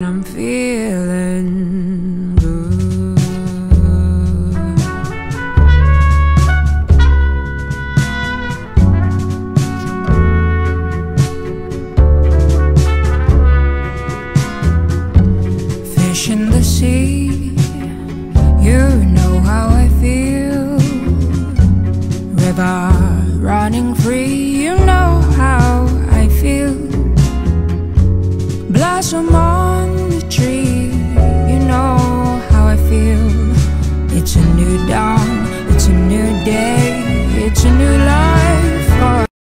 I'm feeling good. Fish in the sea, you know how I feel. River running free, you know how I feel. Blossom on. dawn. It's a new day, it's a new life.